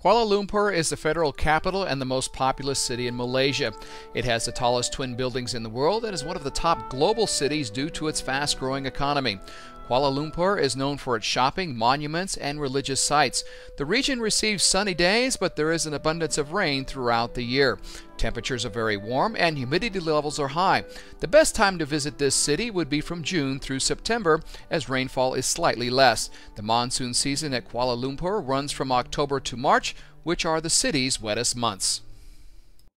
Kuala Lumpur is the federal capital and the most populous city in Malaysia. It has the tallest twin buildings in the world and is one of the top global cities due to its fast growing economy. Kuala Lumpur is known for its shopping, monuments, and religious sites. The region receives sunny days, but there is an abundance of rain throughout the year. Temperatures are very warm and humidity levels are high. The best time to visit this city would be from June through September, as rainfall is slightly less. The monsoon season at Kuala Lumpur runs from October to March, which are the city's wettest months.